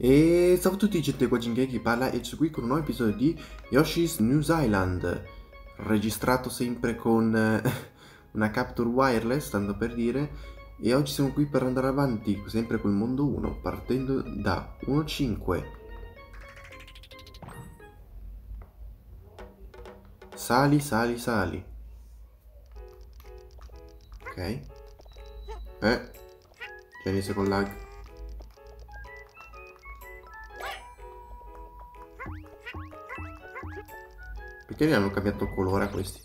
E salve a tutti gente qua Jingeki parla e c'è qui con un nuovo episodio di Yoshi's News Island Registrato sempre con eh, una capture wireless, stando per dire. E oggi siamo qui per andare avanti, sempre col mondo 1, partendo da 1.5 Sali, sali, sali. Ok. Eh Già inizia con lag Perché gli hanno cambiato colore a questi?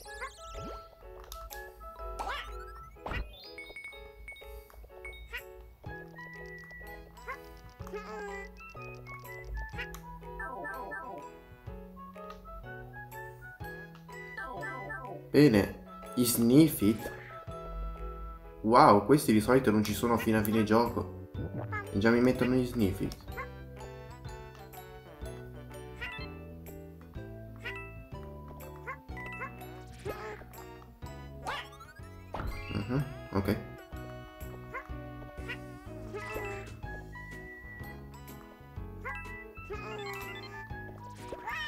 Bene, i Sniffit. Wow, questi di solito non ci sono fino a fine gioco. E già mi mettono gli Sniffit. Ok.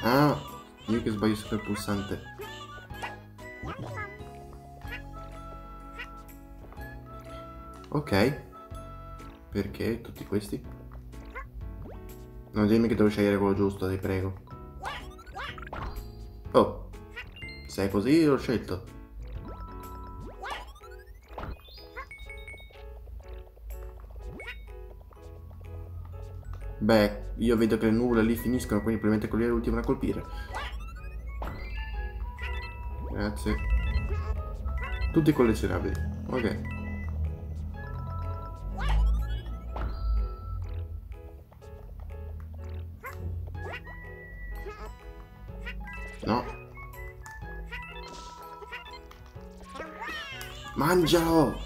Ah, io che sbaglio sempre il pulsante. Ok. Perché tutti questi? Non dimmi che devo scegliere quello giusto, ti prego. Oh. Se è così, l'ho scelto. Io vedo che le nuvole lì finiscono, quindi probabilmente quelli è l'ultimo a colpire. Grazie. Tutti collezionabili. Ok. No. Mangialo!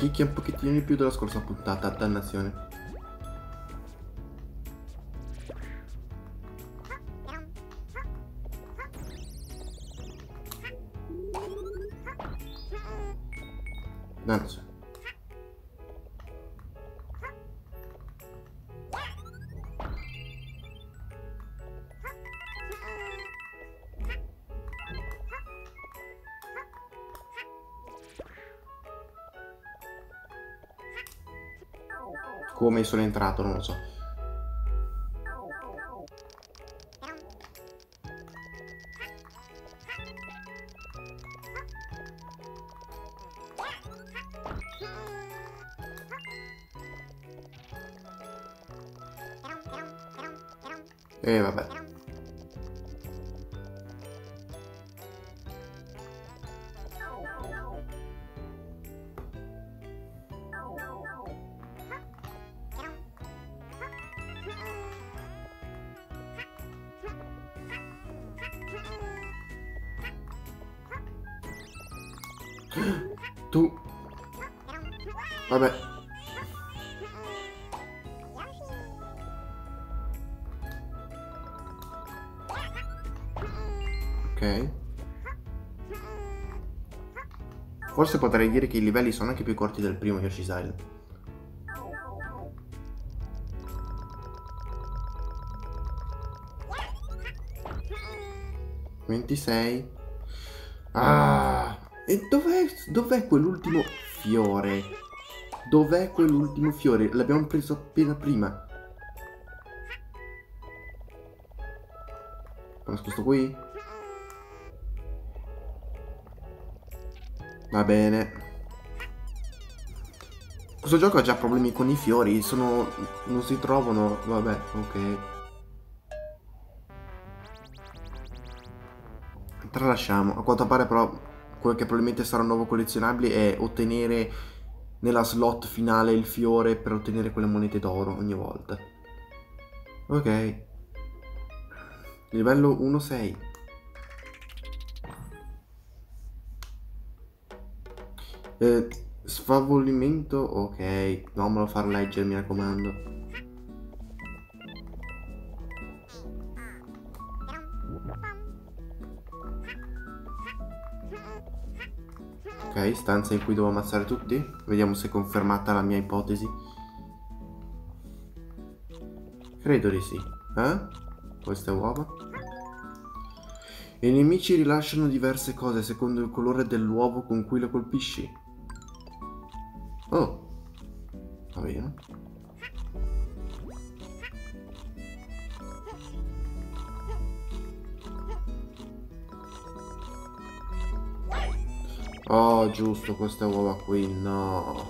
La chicchia un pochettino di più della scorsa puntata, dannazione. Come sono entrato, non lo so. Ok. Forse potrei dire che i livelli sono anche più corti del primo Yoshi's Island. Ventisei. Ah! E dov'è dov quell'ultimo fiore? Dov'è quell'ultimo fiore? L'abbiamo preso appena prima. Lo sposto qui? Va bene. Questo gioco ha già problemi con i fiori, sono... non si trovano... Vabbè, ok. Tralasciamo. A quanto pare però quello che probabilmente sarà un nuovo collezionabile è ottenere nella slot finale il fiore per ottenere quelle monete d'oro ogni volta. Ok. Livello 1-6. Eh, sfavolimento, ok, non me lo far leggere, mi raccomando. Ok, stanza in cui devo ammazzare tutti. Vediamo se è confermata la mia ipotesi. Credo di sì. Eh? Queste uova. I nemici rilasciano diverse cose secondo il colore dell'uovo con cui lo colpisci. Giusto, queste uova qui, no.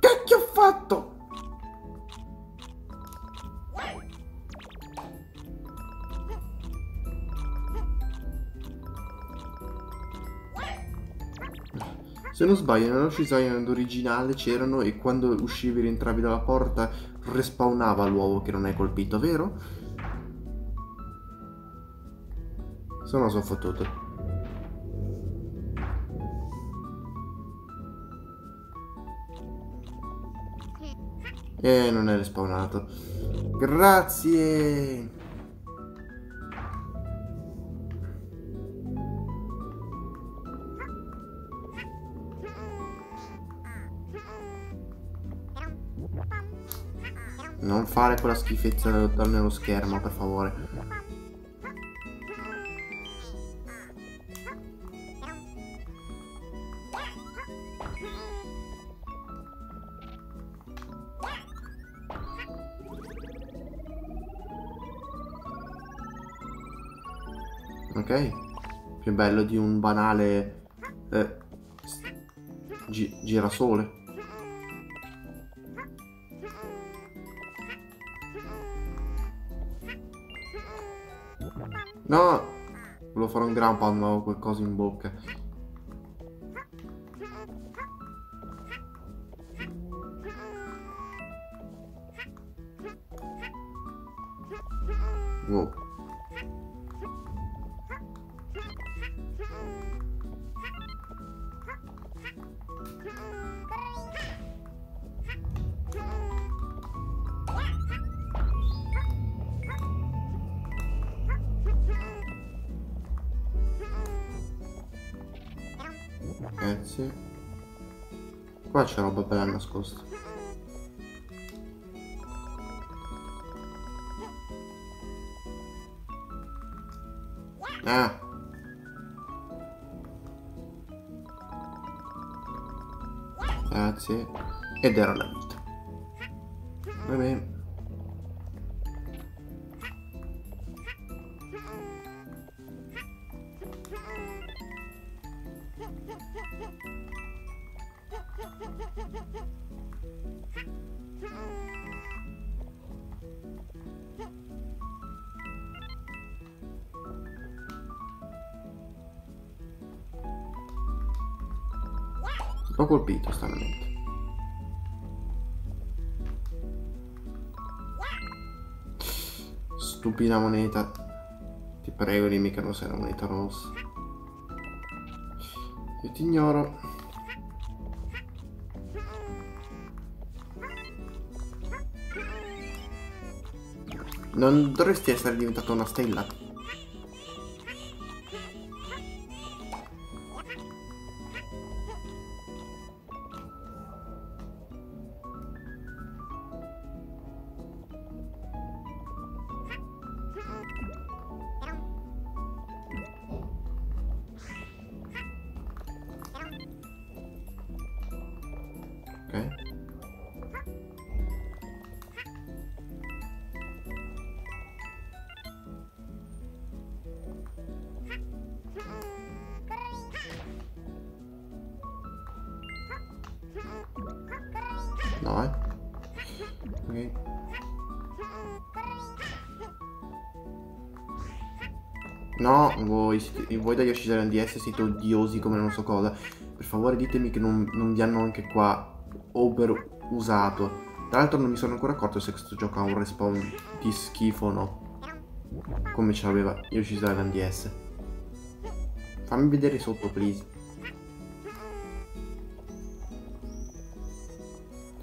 Che ho fatto? Se non sbaglio, nello Island originale c'erano e quando uscivi rientravi dalla porta respawnava l'uovo che non hai colpito, vero? Sono sono fottuto. E non è respawnato. Grazie! Non fare quella schifezza nello schermo, per favore. Ok. Più bello di un banale eh, gi girasole. No! Volevo fare un gran pan, ma ho qualcosa in bocca. Nascosta. Ah. Grazie. Ed era la vita. Va bene. L'ho colpito stranamente. Stupida moneta. Ti prego dimmi che non sei una moneta rossa. Io ti ignoro. Non dovresti essere diventato una stella? No, voi, voi da Yoshi's Island DS siete odiosi come non so cosa. Per favore ditemi che non, non vi hanno anche qua over usato. Tra l'altro non mi sono ancora accorto se questo gioco ha un respawn di schifo o no. Come ce l'aveva Yoshi's Island DS. Fammi vedere sotto, please.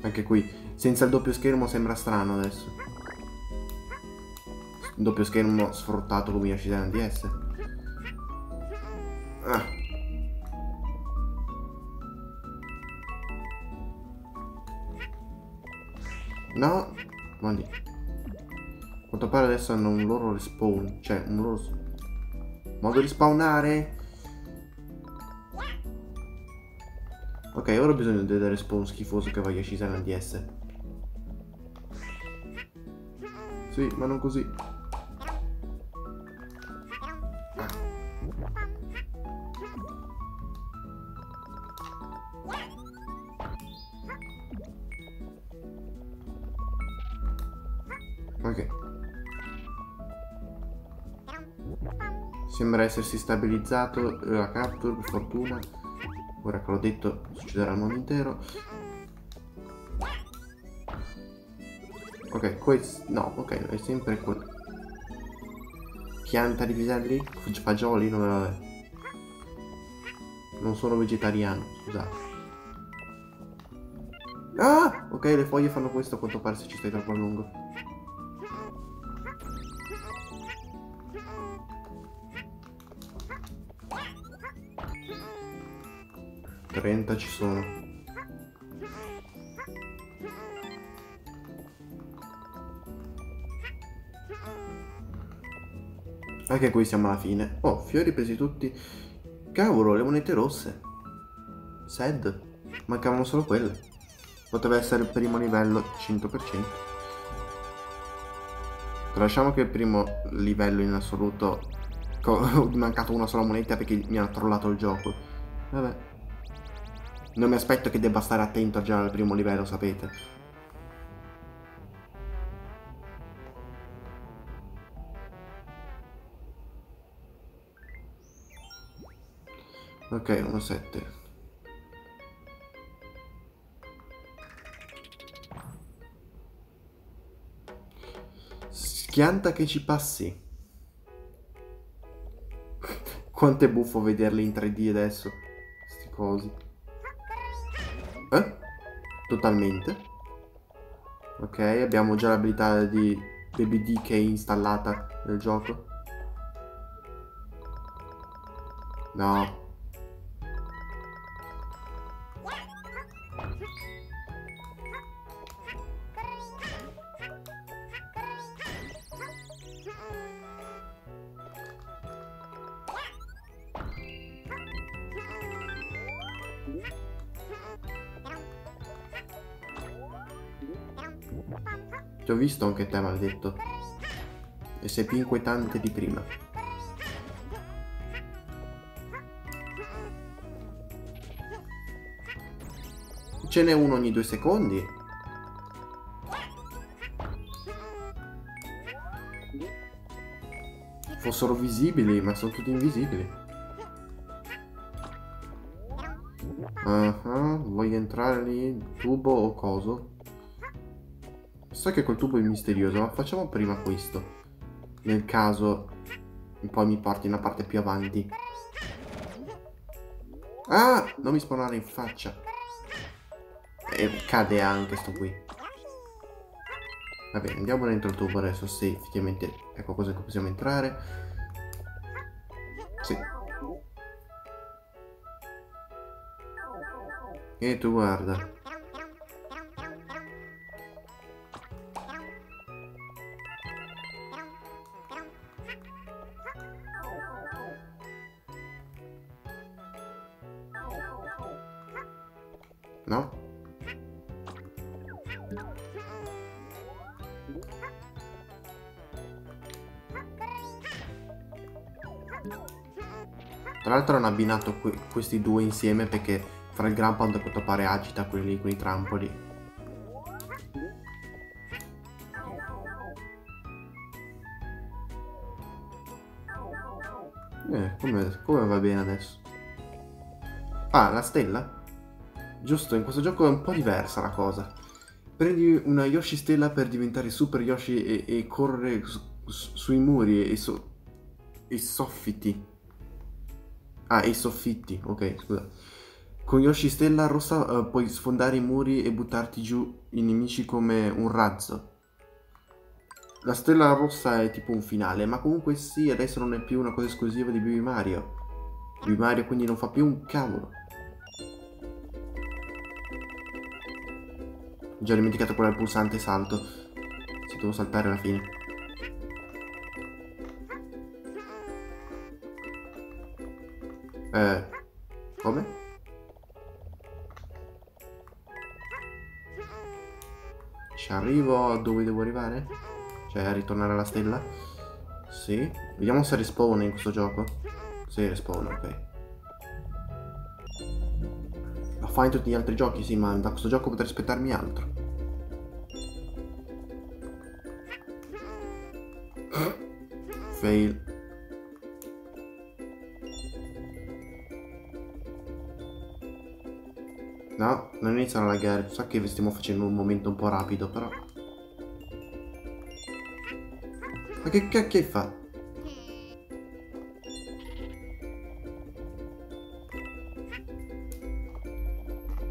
Anche qui, senza il doppio schermo sembra strano adesso. Doppio schermo sfruttato come Yoshi's Island DS. Ah. No, ma lì. Quanto pare adesso hanno un loro respawn, cioè un loro modo di spawnare. Ok, ora ho bisogno del respawn schifoso che scisare nel DS. Sì, ma non così. Essersi stabilizzato la capture, per fortuna. Ora che l'ho detto, succederà al mondo intero. Ok, questo... No, ok, è sempre quel... Pianta di piselli? Fagioli? Non, vabbè. non sono vegetariano, scusate. Ah! Ok, le foglie fanno questo a quanto pare se ci stai troppo a lungo. 30 ci sono. Anche qui siamo alla fine. Oh, fiori presi tutti. Cavolo, le monete rosse. Sad. Mancavano solo quelle. Poteva essere il primo livello 100%. Tralasciamo che il primo livello in assoluto ho mancato una sola moneta perché mi ha trollato il gioco. Vabbè. Non mi aspetto che debba stare attento già al primo livello, sapete. Ok, 1-7. Schianta che ci passi. Quanto è buffo vederli in 3D adesso. Sti cosi. Totalmente. Ok, abbiamo già l'abilità di Baby che è installata nel gioco. No, Visto anche te, maledetto. E sei più inquietante di prima. Ce n'è uno ogni due secondi. Fossero visibili, ma sono tutti invisibili. Uh -huh. Vuoi entrare lì? Tubo o coso? So che col tubo è misterioso, ma facciamo prima questo. Nel caso poi mi porti una parte più avanti. Ah! Non mi spawnare in faccia. E cade anche sto qui. Va bene, andiamo dentro il tubo adesso se effettivamente è qualcosa che possiamo entrare. Sì. E tu guarda. Tra l'altro hanno abbinato que questi due insieme perché fra il Grand Pound a quanto pare agita quelli con i trampoli. Eh, come, come va bene adesso? Ah, la stella? Giusto, in questo gioco è un po' diversa la cosa. Prendi una Yoshi stella per diventare Super Yoshi e, e correre su, su, sui muri e, so, e soffitti. Ah, e soffitti, ok, scusa. Con Yoshi stella rossa uh, puoi sfondare i muri e buttarti giù i nemici come un razzo. La stella rossa è tipo un finale, ma comunque sì, adesso non è più una cosa esclusiva di Baby Mario. Baby Mario quindi non fa più un cavolo. Ho già dimenticato qual è il pulsante salto. Se devo saltare alla fine. Eh, come? Ci arrivo dove devo arrivare? Cioè, a ritornare alla stella? Sì. Vediamo se respawn in questo gioco. Sì, respawn, ok. Lo fa in tutti gli altri giochi, sì, ma da questo gioco potrei aspettarmi altro. Fail. No, non iniziano la gara. So che stiamo facendo un momento un po' rapido, però... Ma che cacchio fa?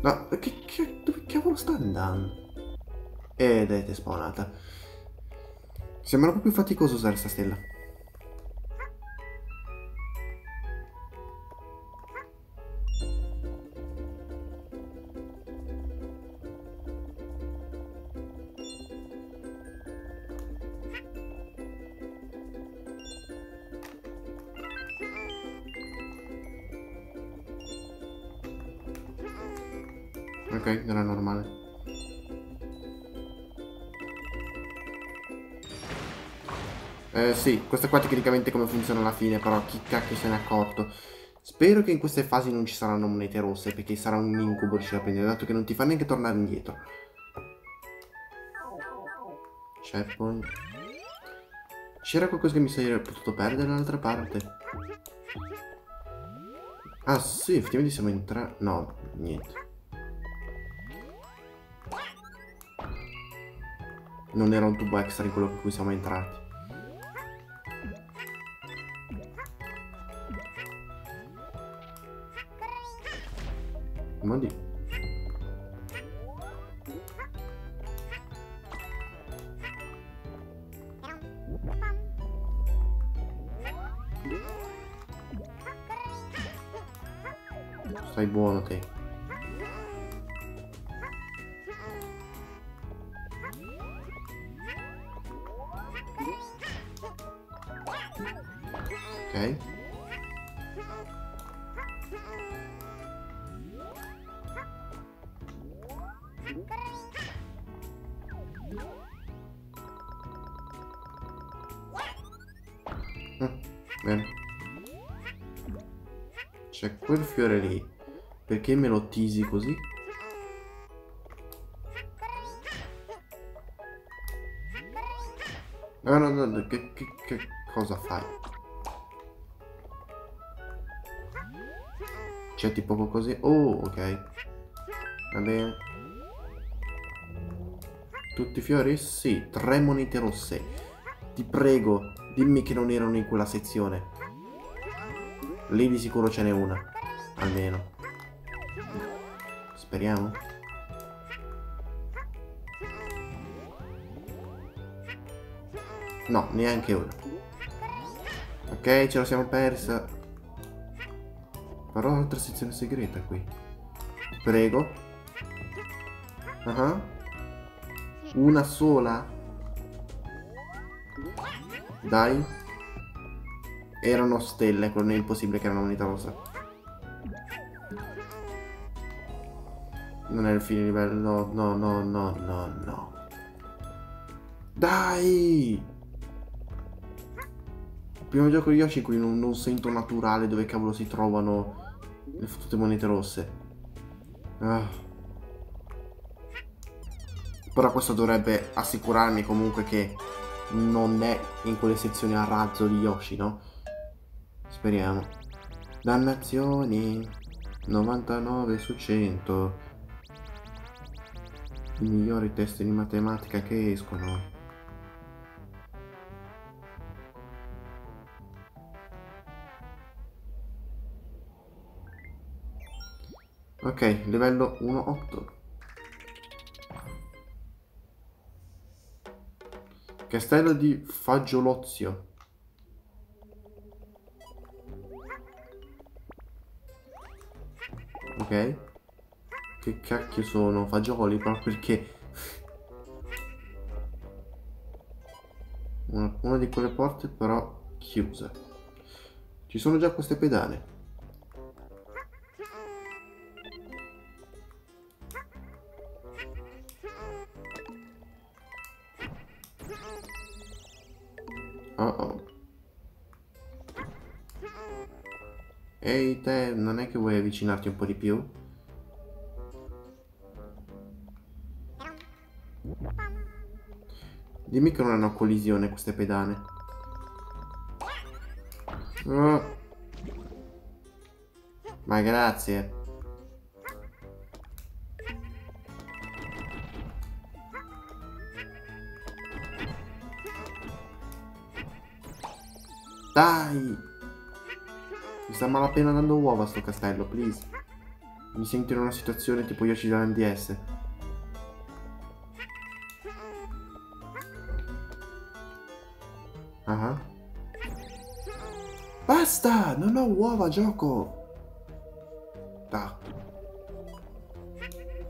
No, che, che dove cavolo sta andando? Ed è spawnata. Sembra proprio faticoso usare sta stella. Sì, questa qua tecnicamente come funziona alla fine, però chi cacchio se n'è accorto. Spero che in queste fasi non ci saranno monete rosse, perché sarà un incubo riuscire a prendere, dato che non ti fa neanche tornare indietro. Checkpoint. C'era qualcosa che mi sarei potuto perdere dall'altra parte? Ah sì, effettivamente siamo entrati... No, niente. Non era un tubo extra in quello in cui siamo entrati. Modi. Stai buono te. Perché me lo tisi così? No, no, no, che, che, che cosa fai? C'è tipo così. Oh, ok. Va bene. Tutti i fiori? Sì, tre monete rosse. Ti prego, dimmi che non erano in quella sezione. Lì di sicuro ce n'è una. Almeno. Speriamo. No, neanche una. Ok, ce la siamo persa. Farò un'altra sezione segreta qui. Prego. Uh -huh. Una sola? Dai. Erano stelle, non è impossibile che erano unità rosa. Non è il fine livello, no, no, no, no, no. Dai! Primo gioco di Yoshi cui non, non sento naturale dove cavolo si trovano le fottute monete rosse. Ah. Però questo dovrebbe assicurarmi comunque che non è in quelle sezioni a razzo di Yoshi, no? Speriamo. Dannazioni. 99 su 100. I migliori test di matematica che escono. Ok, livello 1-8. Castello di Fagiolozio. Ok. Che cacchio sono? Fagioli, però perché... Una, una di quelle porte però chiusa. Ci sono già queste pedane. Ehi te, non è che vuoi avvicinarti un po' di più? Dimmi che non hanno collisione queste pedane. Oh. Ma grazie. Dai! Mi sta malapena dando uova sto castello, please. Mi sento in una situazione tipo Yoshi dell'NDS. Ah. Basta! Non ho uova, gioco! Ah.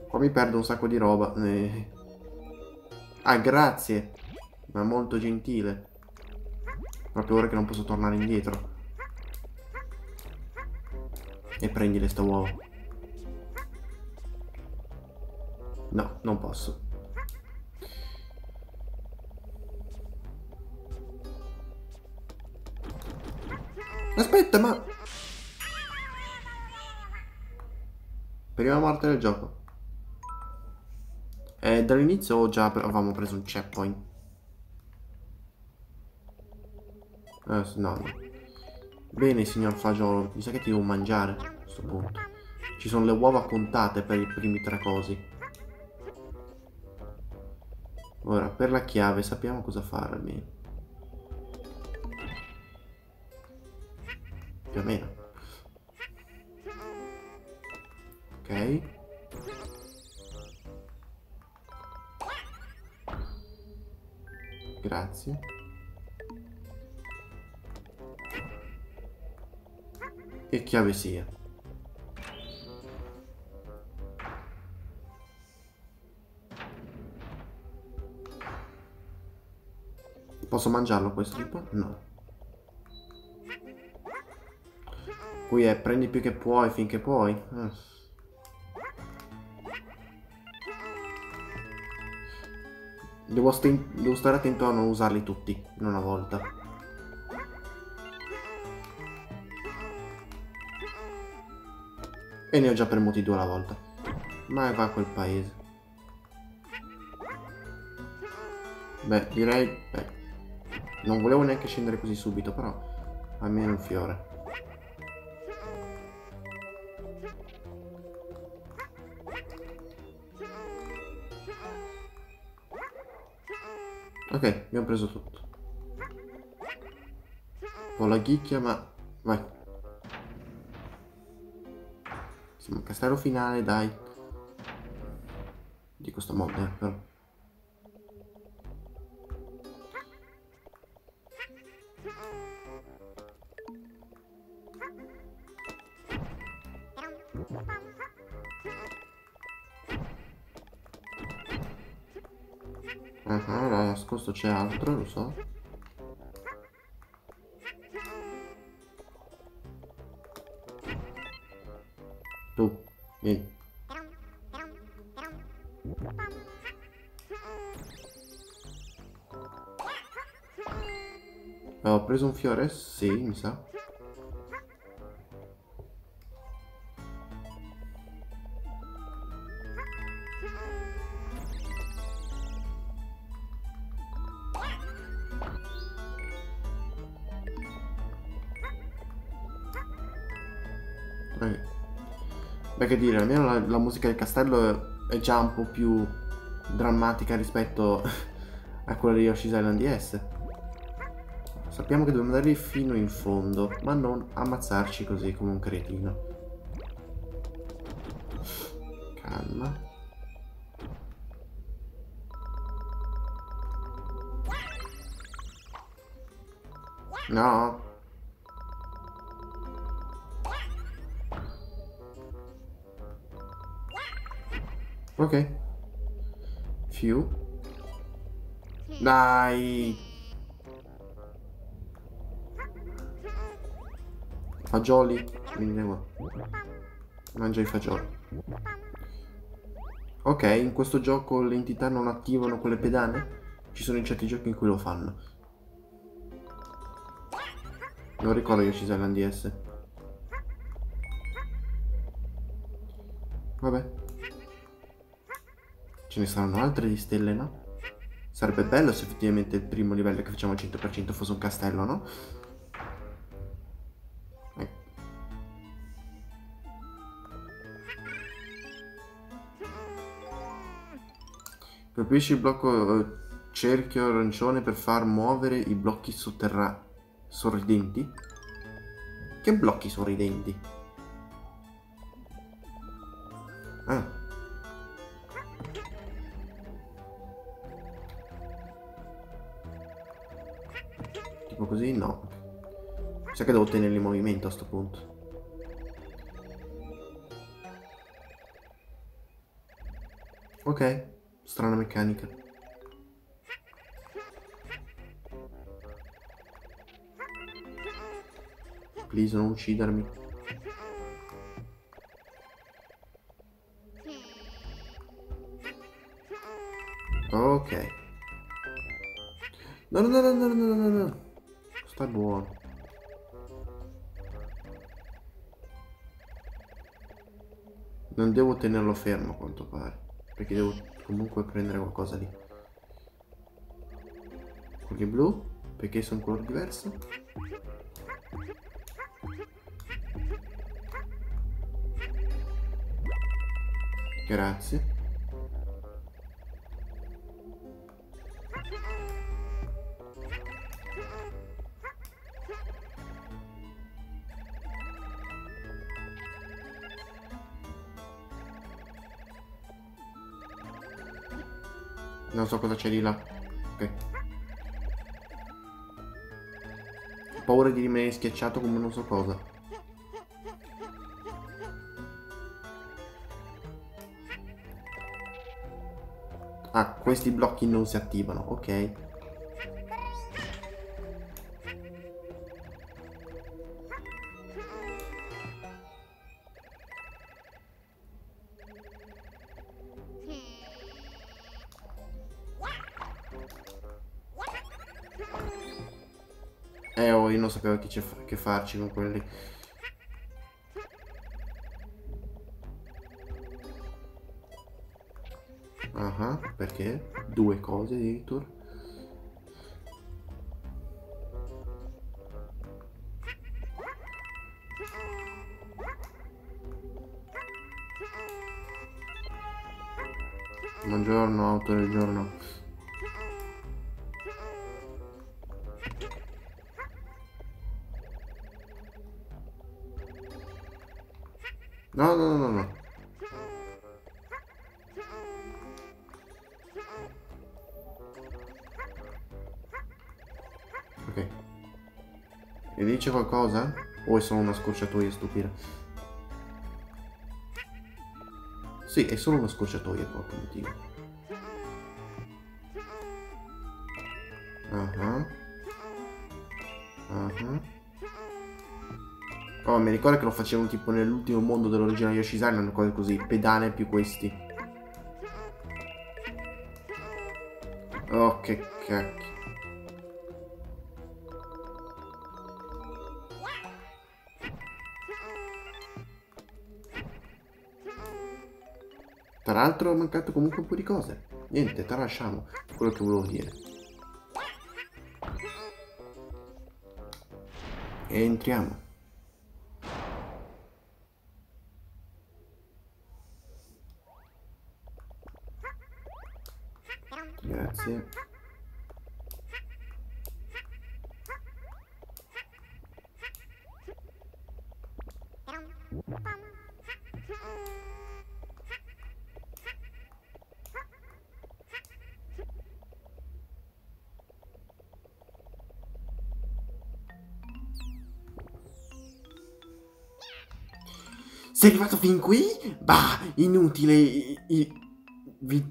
Qua mi perdo un sacco di roba. Eh. Ah, grazie. Ma molto gentile. Proprio ora che non posso tornare indietro. E prendi le sto uovo. No, non posso. Aspetta, ma... Prima morte del gioco. Eh, dall'inizio già avevamo preso un checkpoint. Eh, no. Bene, signor Fagiolo, mi sa che ti devo mangiare a questo punto. Ci sono le uova contate per i primi tre cosi. Ora, per la chiave sappiamo cosa fare almeno. Più o meno. Ok. Grazie. Che chiave sia. Posso mangiarlo questo tipo? No. Qui è prendi più che puoi finché puoi. Eh. Devo, devo stare attento a non usarli tutti in una volta. E ne ho già premuti due alla volta. Ma va a quel paese. Beh, direi... Beh, non volevo neanche scendere così subito, però almeno un fiore. Ok, abbiamo preso tutto. Un po' la ghicchia, ma... Vai. Siamo al castello finale, dai. Di questo modo, eh, però. Nascosto c'è altro, lo so. Vieni. Ho preso un fiore? Sì, mi sa. Okay. Beh, che dire, almeno la, la musica del castello è già un po' più drammatica rispetto a quella di Yoshi's Island DS. Sappiamo che dobbiamo andare fino in fondo, ma non ammazzarci così come un cretino. Calma. No. Ok. Few. Dai. Fagioli. Vieni qua. Mangia i fagioli. Ok, in questo gioco le entità non attivano quelle pedane? Ci sono in certi giochi in cui lo fanno. Non ricordo che ci sia l'NDS. Vabbè. Ce ne saranno altre di stelle, no? Sarebbe bello se effettivamente il primo livello che facciamo al 100% fosse un castello, no? Colpisci il blocco eh, cerchio arancione per far muovere i blocchi sotterranei. Sorridenti? Che blocchi sorridenti? Ah. Tipo così? No. Sa che devo tenerli in movimento a sto punto. Ok. Strana meccanica. Please non uccidermi. Ok. No, no, no, no, no, no, no, no. Sta buono. Non devo tenerlo fermo a quanto pare. Perché devo comunque prendere qualcosa lì. Quelli blu, perché sono un colore diverso. Grazie. Non so cosa c'è di là. Ok. Ho paura di rimanere schiacciato come non so cosa. Ah, questi blocchi non si attivano, ok. Che, farci con quelli. Ah, uh -huh, perché? Due cose addirittura. Buongiorno, auto del giorno. No, no, no, no. Ok. E dice qualcosa? O è solo una scorciatoia stupida? Sì, è solo una scorciatoia qualche motivo. Oh, mi ricordo che lo facevano tipo nell'ultimo mondo dell'originale Yoshi's Island, cose così, pedane più questi. Oh, che cacchio. Tra l'altro ho mancato comunque un po' di cose. Niente, tralasciamo quello che volevo dire. Entriamo. Grazie. Sei arrivato fin qui? Bah, inutile. I, i, vi,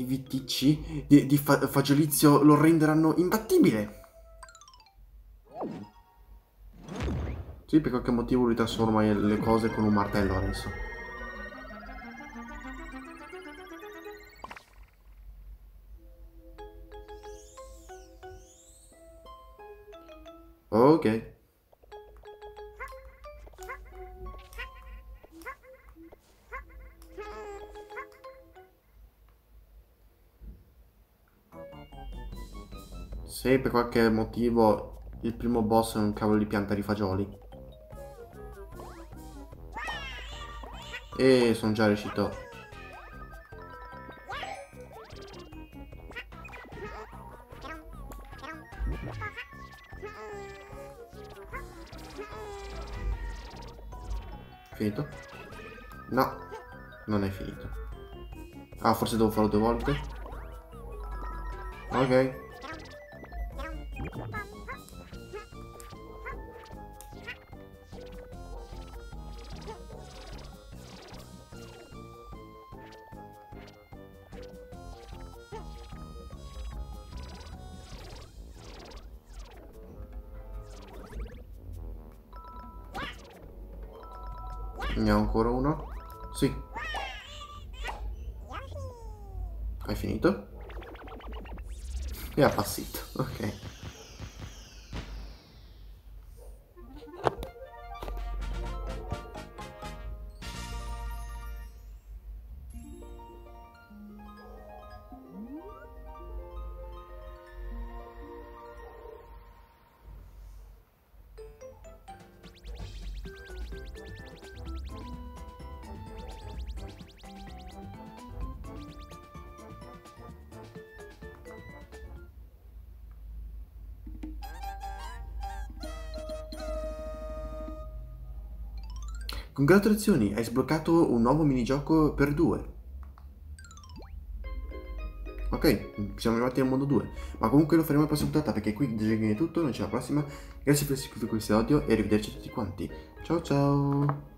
i viticci di, di fa, Fagiolizio lo renderanno imbattibile. Sì, per qualche motivo lui trasforma le cose con un martello adesso. Ok. Se per qualche motivo il primo boss è un cavolo di pianta di fagioli. E sono già riuscito. Finito? No, non è finito. Ah, forse devo farlo due volte? Ok. Ne ho ancora uno? Sì. Hai finito? E ha passito, ok. Congratulazioni, hai sbloccato un nuovo minigioco per due. Ok, siamo arrivati al mondo 2, ma comunque lo faremo la prossima puntata perché qui è tutto, noi ci vediamo alla prossima, grazie per aver seguito questo audio e arrivederci a tutti quanti. Ciao ciao!